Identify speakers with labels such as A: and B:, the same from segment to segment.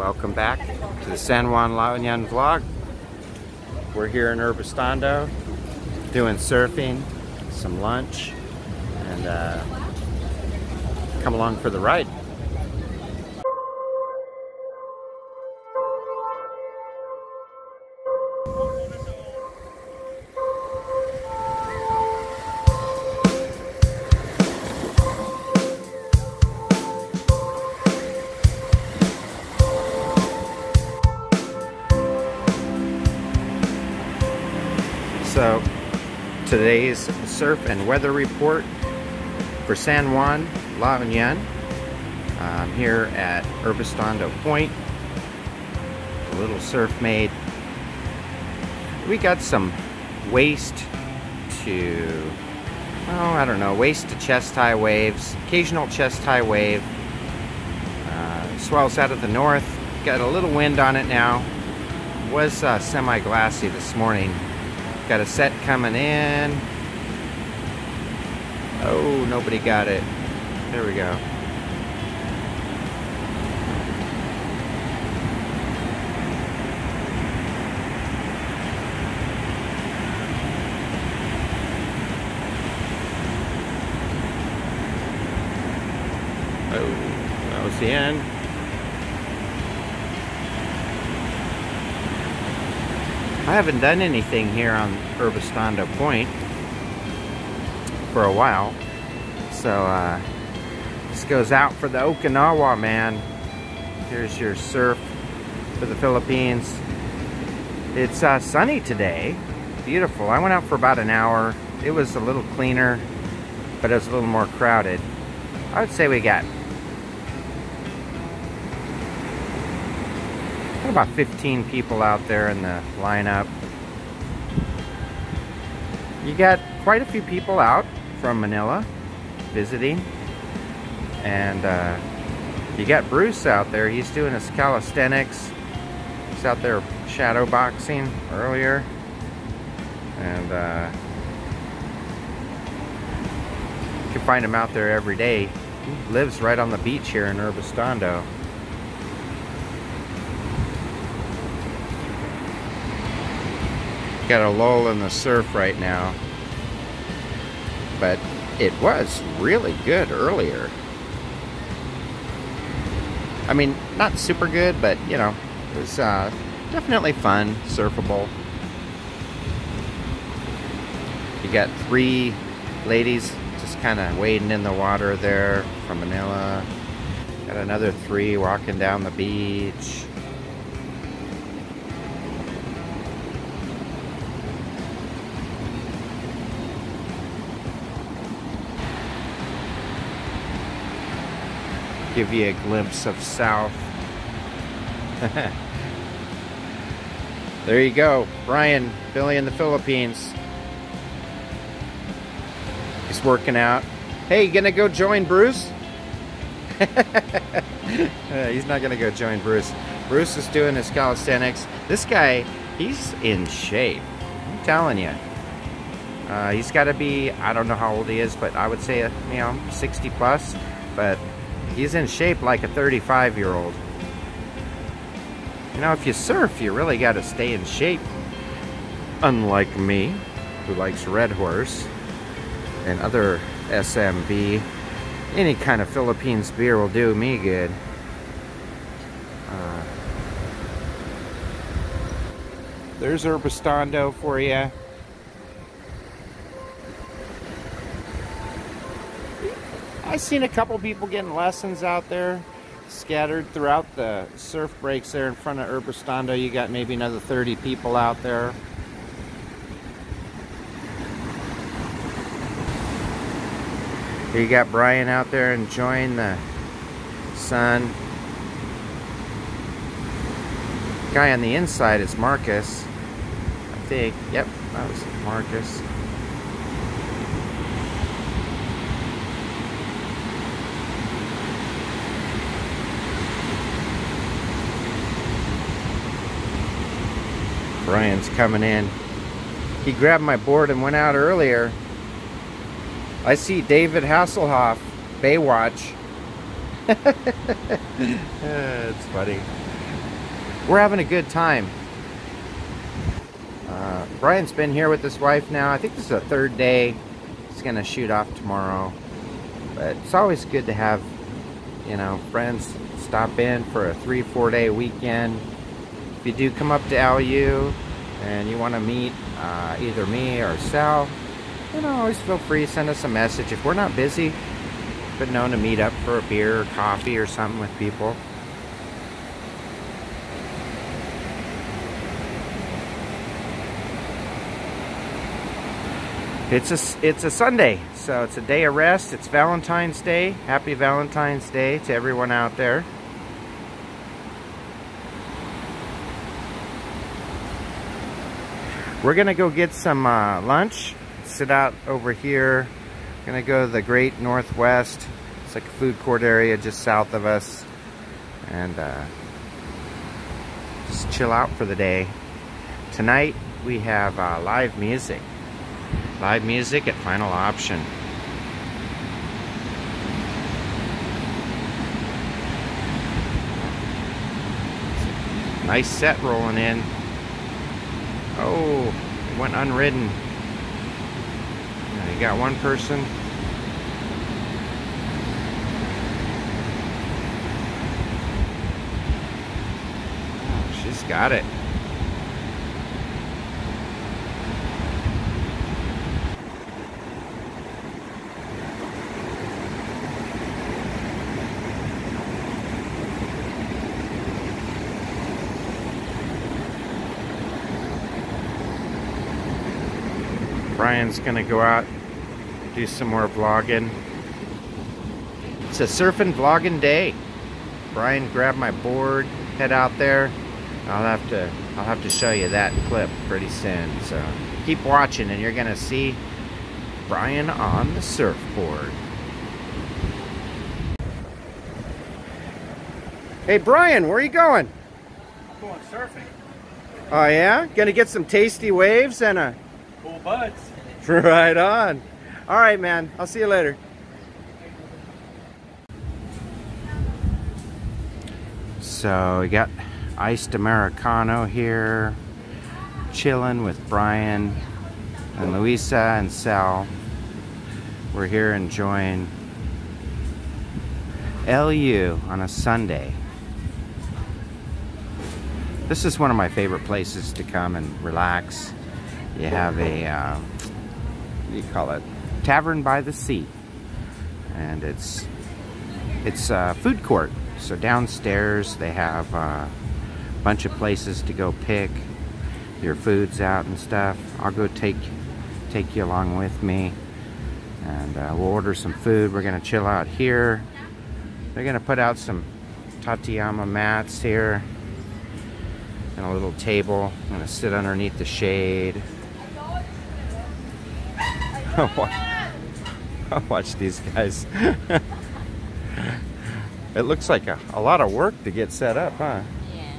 A: Welcome back to the San Juan La Union vlog. We're here in Urbiztondo doing surfing, some lunch, and uh, come along for the ride. So, today's surf and weather report for San Juan, La Union. I'm here at Urbiztondo Point. A little surf made. We got some waist to, oh, I don't know, waist to chest high waves, occasional chest high wave. Uh, swells out of the north. Got a little wind on it now. Was uh, semi-glassy this morning. Got a set coming in. Oh, nobody got it. There we go. Oh, that was the end. I haven't done anything here on Urbiztondo Point for a while. So, uh, this goes out for the Okinawa, man. Here's your surf for the Philippines. It's uh, sunny today. Beautiful. I went out for about an hour. It was a little cleaner, but it was a little more crowded. I would say we got about 15 people out there in the lineup. You got quite a few people out from Manila visiting. And uh, you got Bruce out there. He's doing his calisthenics. He's out there shadow boxing earlier. And uh, you can find him out there every day. He lives right on the beach here in Urbiztondo. Got a lull in the surf right now. But it was really good earlier. I mean, not super good, but you know, it was uh, definitely fun, surfable. You got three ladies just kind of wading in the water there from Manila. Got another three walking down the beach. Give you a glimpse of south. there you go. Brian, Philly in the Philippines. He's working out. Hey, you gonna go join Bruce? he's not gonna go join Bruce. Bruce is doing his calisthenics. This guy, he's in shape. I'm telling you. Uh, he's got to be, I don't know how old he is, but I would say, you know, 60 plus. But He's in shape like a 35 year old. You know, if you surf, you really got to stay in shape. Unlike me, who likes Red Horse and other SMB, any kind of Philippines beer will do me good. Uh, there's Urbiztondo for you. I've seen a couple people getting lessons out there scattered throughout the surf breaks there in front of Urbiztondo. You got maybe another 30 people out there. Here you got Brian out there enjoying the sun. Guy on the inside is Marcus. I think. Yep, that was Marcus. Brian's coming in. He grabbed my board and went out earlier. I see David Hasselhoff, Baywatch. it's funny. We're having a good time. Uh, Brian's been here with his wife now. I think this is the third day. He's gonna shoot off tomorrow. But it's always good to have, you know, friends stop in for a three, four day weekend. If you do come up to Elyu and you want to meet uh, either me or Sal, you know, always feel free to send us a message. If we're not busy, but known to meet up for a beer or coffee or something with people. It's a, it's a Sunday, so it's a day of rest. It's Valentine's Day. Happy Valentine's Day to everyone out there. We're gonna go get some uh, lunch, sit out over here. Gonna go to the Great Northwest. It's like a food court area just south of us. And uh, just chill out for the day. Tonight we have uh, live music. Live music at Final Option. Nice set rolling in. Oh, went unridden. Now you got one person. Oh, she's got it. Brian's gonna go out, do some more vlogging. It's a surfing vlogging day. Brian grabbed my board, head out there. I'll have to I'll have to show you that clip pretty soon. So keep watching and you're gonna see Brian on the surfboard. Hey Brian, where are you going?
B: I'm going surfing.
A: Oh yeah? Gonna get some tasty waves and a
B: Cool buds.
A: Right on. All right, man. I'll see you later. So we got iced Americano here, chilling with Brian and Luisa and Sal. We're here enjoying Elyu on a Sunday. This is one of my favorite places to come and relax. You have a uh, what do you call it? Tavern by the Sea. And it's it's a food court. So downstairs they have a bunch of places to go pick your foods out and stuff. I'll go take take you along with me. And uh, we'll order some food. We're gonna chill out here. They're gonna put out some Tateyama mats here and a little table. I'm gonna sit underneath the shade. Watch these guys. it looks like a, a lot of work to get set up, huh?
C: Yeah.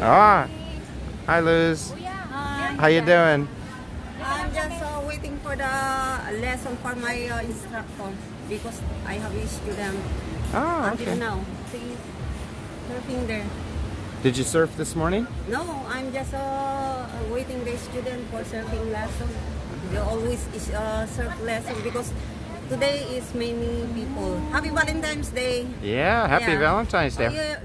A: Ah, hi Luz.
C: Hi.
A: How you doing?
D: I'm just uh, waiting for the lesson for my uh, instructor because I have a student
A: Oh,
D: until
A: okay.
D: now. See, surfing there.
A: Did you surf this morning?
D: No, I'm just uh, waiting the student for surfing lesson. They always is uh, surf lesson because today is many people. Happy Valentine's Day.
A: Yeah, happy
D: Yeah.
A: Valentine's Day.
D: Oh, yeah.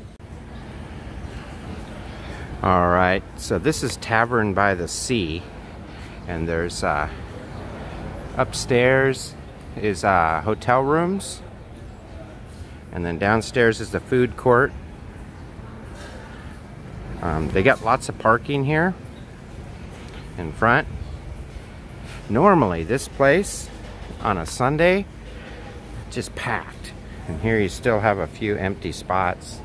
A: All right, so this is Tavern by the Sea, and there's uh, upstairs is uh, hotel rooms, and then downstairs is the food court. Um, they got lots of parking here in front. Normally, this place on a Sunday just packed, and here you still have a few empty spots.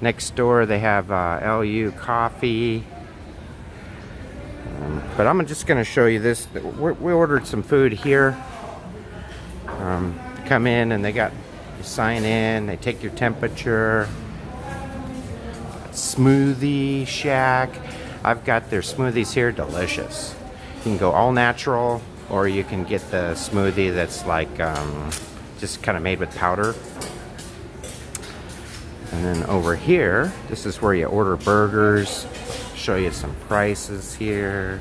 A: Next door they have uh, LU coffee. Um, but I'm just going to show you this. we ordered some food here. Um, come in and they got, sign in, they take your temperature. Smoothie shack. I've got their smoothies here, delicious. You can go all natural, or you can get the smoothie that's like um, just kind of made with powder. And then over here, this is where you order burgers. Show you some prices here.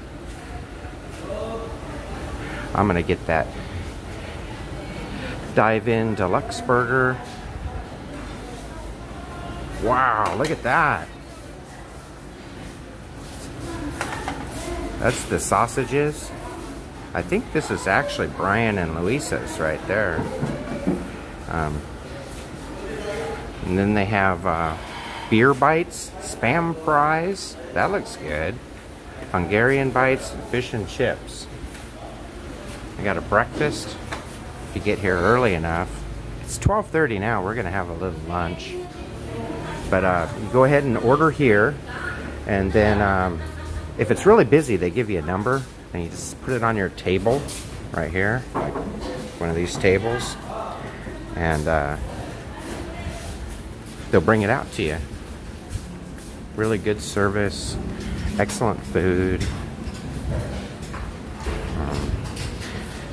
A: I'm gonna get that dive in deluxe burger. Wow, look at that. That's the sausages. I think this is actually Brian and Luisa's right there. Um, and then they have uh, beer bites, spam fries. That looks good. Hungarian bites, fish and chips. I got a breakfast. You get here early enough. It's 12.30 now. We're going to have a little lunch. But uh, go ahead and order here. And then um, if it's really busy, they give you a number. And you just put it on your table right here. Like one of these tables. And uh, they'll bring it out to you. Really good service. Excellent food.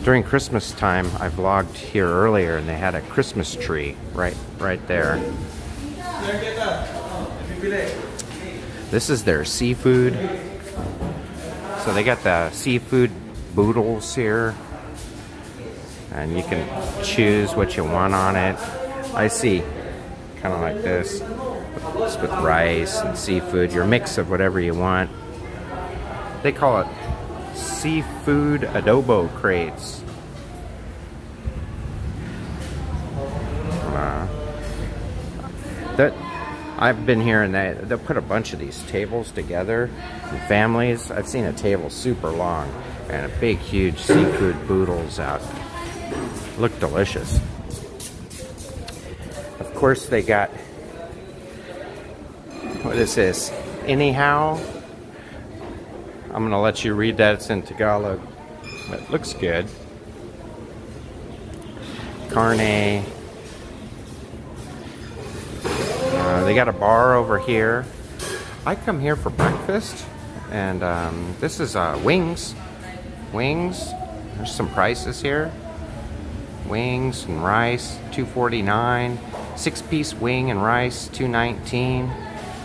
A: During Christmas time, I vlogged here earlier and they had a Christmas tree right right there. This is their seafood. So they got the seafood boodles here. And you can choose what you want on it. I see kind of like this. Just with rice and seafood, your mix of whatever you want. They call it seafood adobo crates. Uh, that I've been and they they'll put a bunch of these tables together families. I've seen a table super long and a big huge seafood boodles out. Look delicious. Of course they got what is this? Anyhow? I'm gonna let you read that. It's in Tagalog. It looks good. Carne. Uh, they got a bar over here. I come here for breakfast, and um, this is uh, wings. Wings. There's some prices here. Wings and rice, 249. Six-piece wing and rice, 219.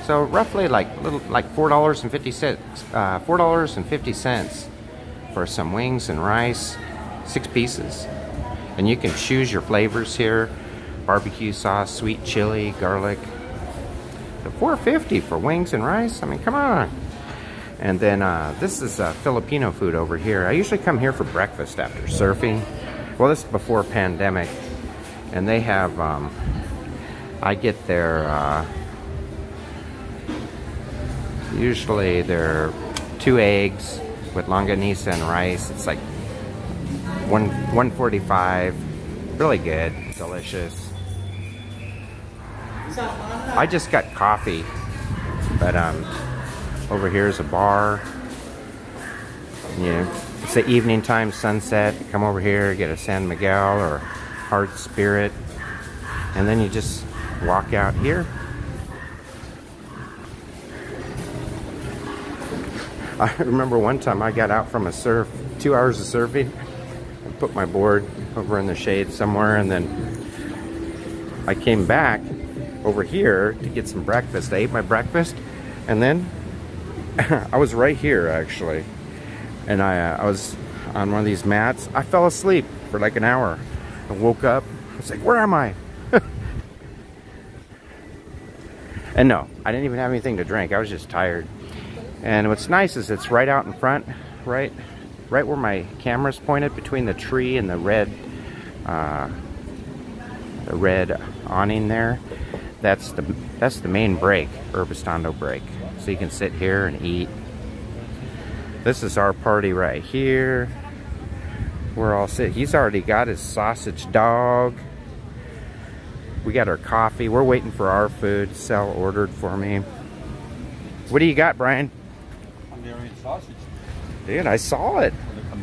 A: So roughly like little like four dollars and fifty cents. Uh, four dollars and fifty cents for some wings and rice, six pieces. And you can choose your flavors here: barbecue sauce, sweet chili, garlic. The 450 for wings and rice. I mean, come on. And then uh, this is uh, Filipino food over here. I usually come here for breakfast after surfing. Well, this is before pandemic, and they have. Um, I get their. Usually they're two eggs with longanisa and rice. It's like one 145. Really good, delicious. I just got coffee, but um, over here is a bar. You know, it's the evening time, sunset. come over here, get a San Miguel or Hard Spirit, and then you just walk out here I remember one time I got out from a surf, two hours of surfing, and put my board over in the shade somewhere, and then I came back over here to get some breakfast. I ate my breakfast, and then I was right here actually, and I, uh, I was on one of these mats. I fell asleep for like an hour. I woke up. I was like, where am I? and no, I didn't even have anything to drink. I was just tired. And what's nice is it's right out in front, right, right where my camera's pointed between the tree and the red, uh, the red awning there. That's the that's the main break, Urbiztondo break. So you can sit here and eat. This is our party right here. We're all sit. He's already got his sausage dog. We got our coffee. We're waiting for our food. Sal ordered for me. What do you got, Brian?
B: Sausage.
A: Dude, I saw it.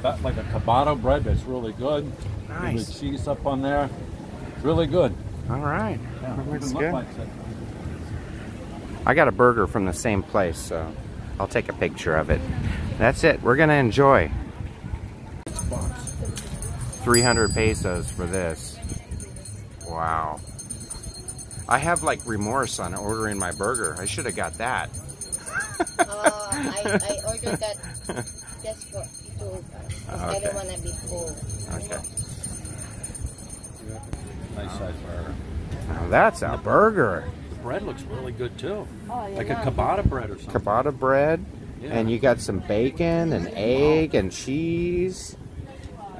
B: Like a ciabatta bread that's really good.
A: Nice.
B: With cheese up on there. It's really good.
A: All right.
B: Yeah,
A: looks good.
B: like
A: I got a burger from the same place, so I'll take a picture of it. That's it. We're gonna enjoy. 300 pesos for this. Wow. I have like remorse on ordering my burger. I should have got that.
C: Oh, I, I ordered that just for two of us. 'cause I don't want to be full.
A: Okay.
B: Nice size burger.
A: Now that's a burger.
B: The bread looks really good too.
D: Oh,
B: Like a ciabatta bread or something.
A: Ciabatta bread.
B: Yeah.
A: And you got some bacon and egg and cheese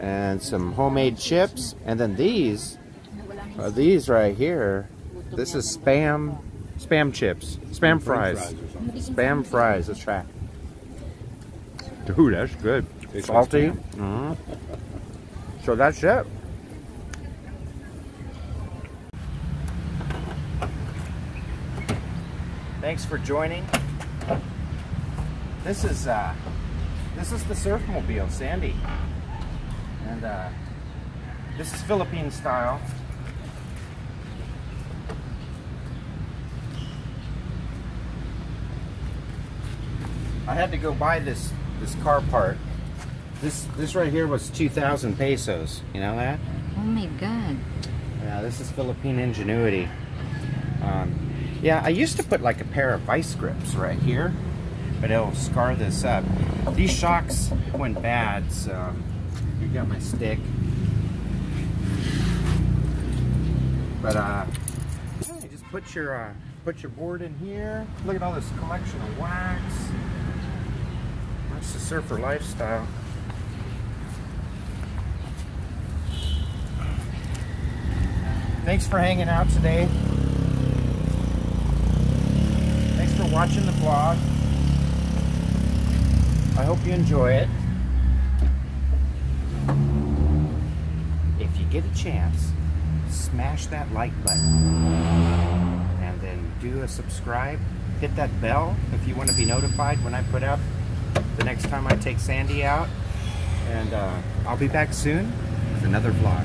A: and some homemade chips. And then these, uh, these right here, this is spam, spam chips, spam fries.
B: or something.
A: Spam fries, let's try. Dude, that's good.
B: It's
A: Salty.
B: like
A: hmm So that's it. Thanks for joining. This is uh, this is the Surfmobile, Sandy, and uh, this is Philippine style. I had to go buy this this car part. This this right here was 2,000 pesos. You know that?
C: Oh my God.
A: Yeah, this is Philippine ingenuity. Um, yeah, I used to put like a pair of vice grips right here, but it'll scar this up. These shocks went bad, so you got my stick. But uh, you just put your uh, put your board in here. Look at all this collection of wax. That's the surfer lifestyle. Thanks for hanging out today. Thanks for watching the vlog. I hope you enjoy it. If you get a chance, smash that like button. And then do a subscribe. Hit that bell if you want to be notified when I put up the next time I take Sandy out. And uh, I'll be back soon with another vlog.